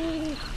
Yay.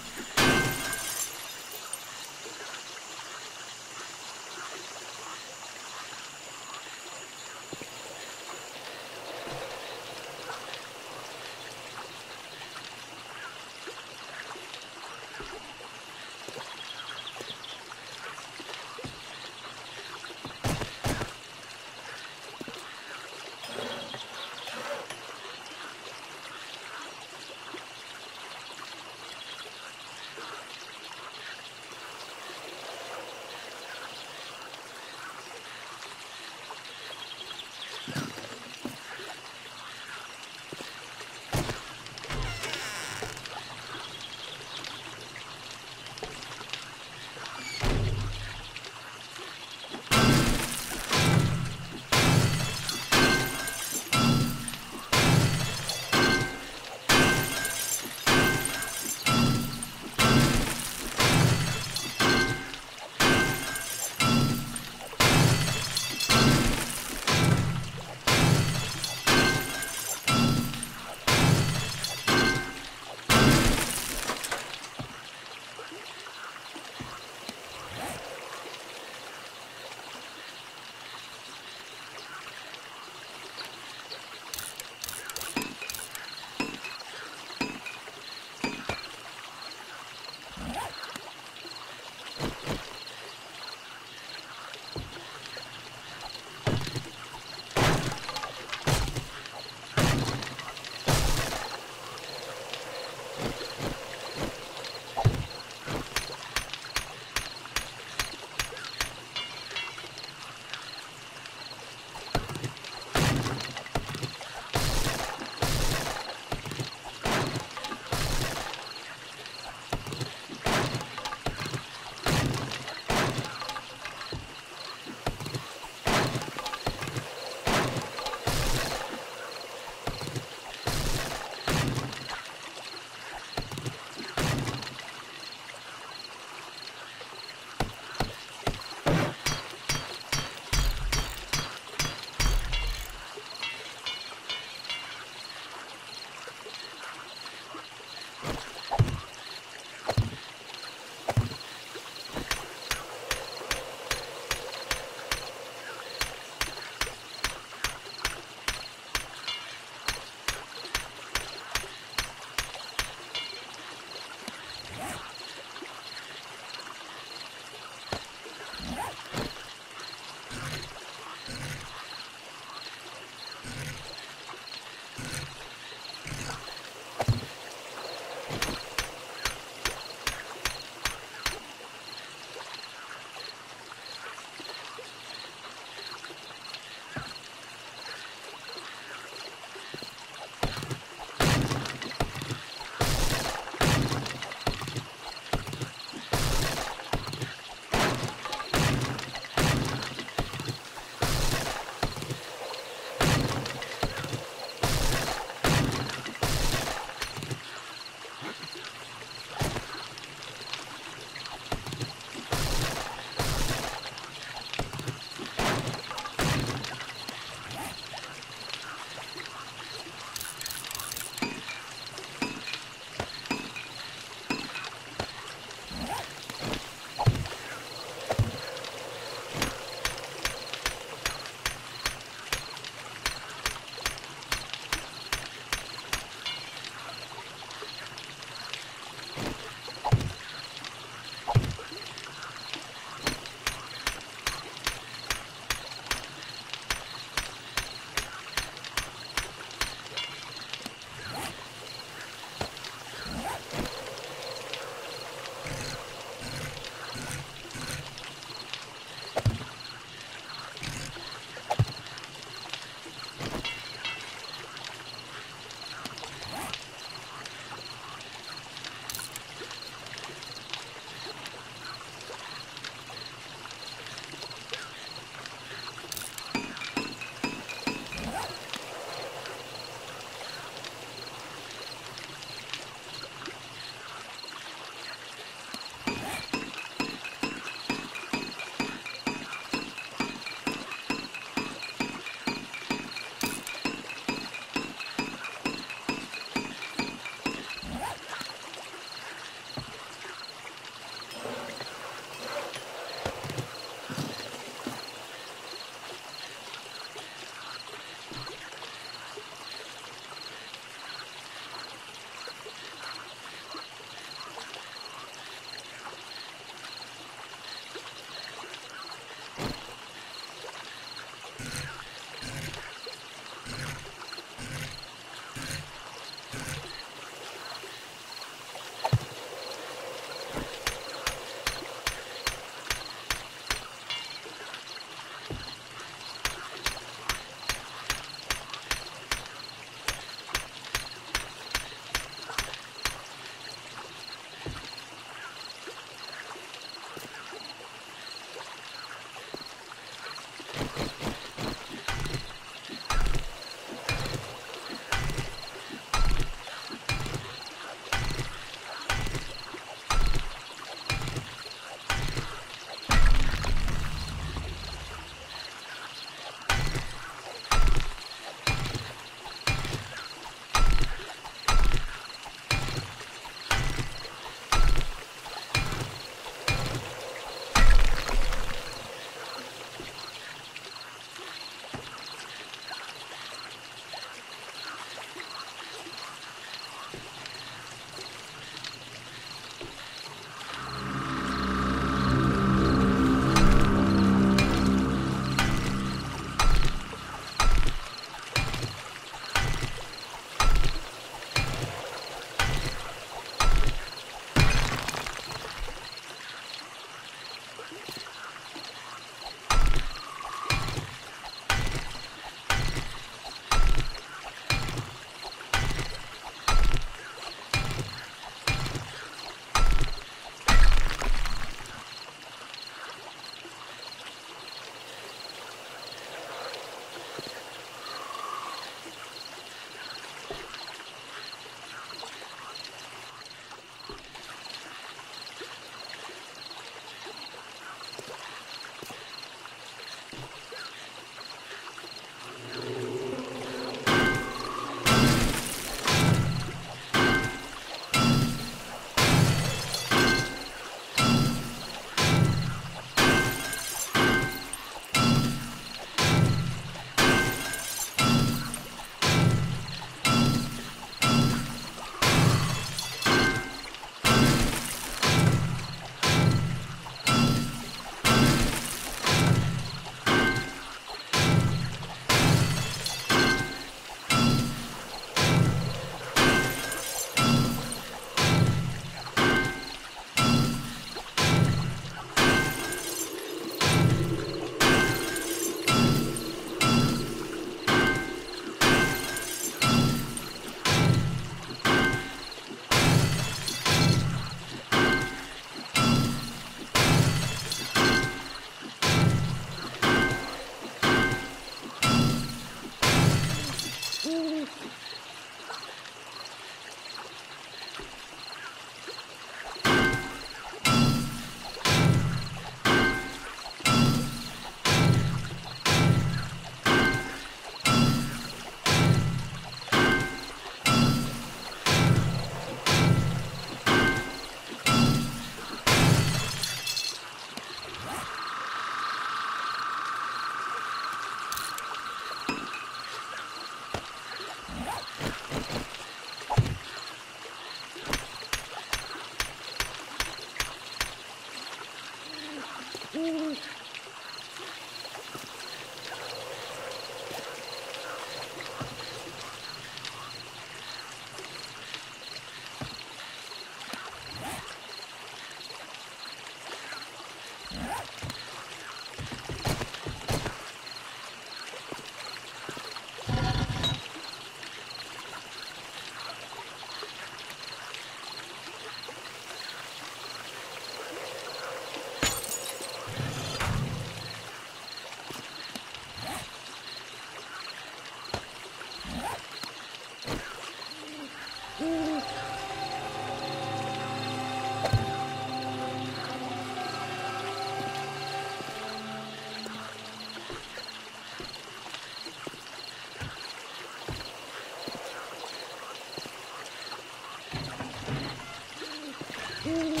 Ooh.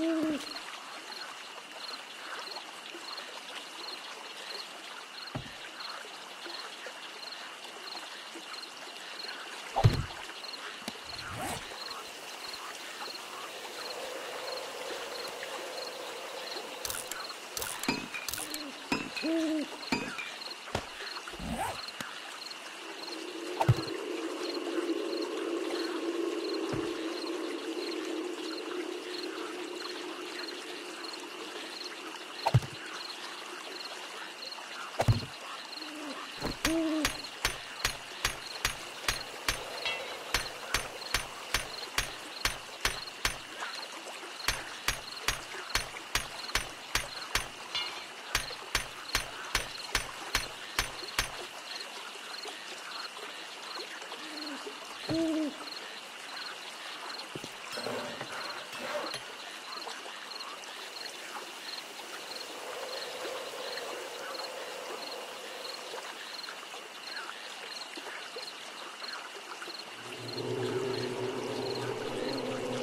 Ooh.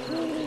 Mm-hmm.